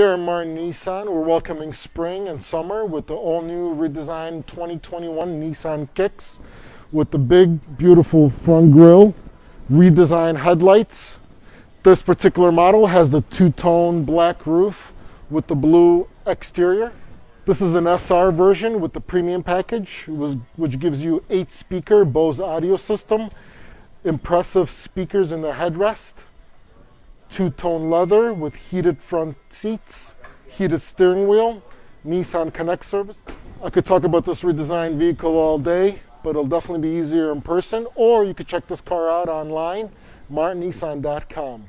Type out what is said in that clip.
Here at Martin Nissan, we're welcoming spring and summer with the all-new redesigned 2021 Nissan Kicks with the big, beautiful front grille, redesigned headlights. This particular model has the two-tone black roof with the blue exterior. This is an SR version with the premium package, which gives you eight-speaker Bose audio system, impressive speakers in the headrest, two-tone leather with heated front seats, heated steering wheel, Nissan Connect service. I could talk about this redesigned vehicle all day, but it'll definitely be easier in person, or you could check this car out online, martinnissan.com.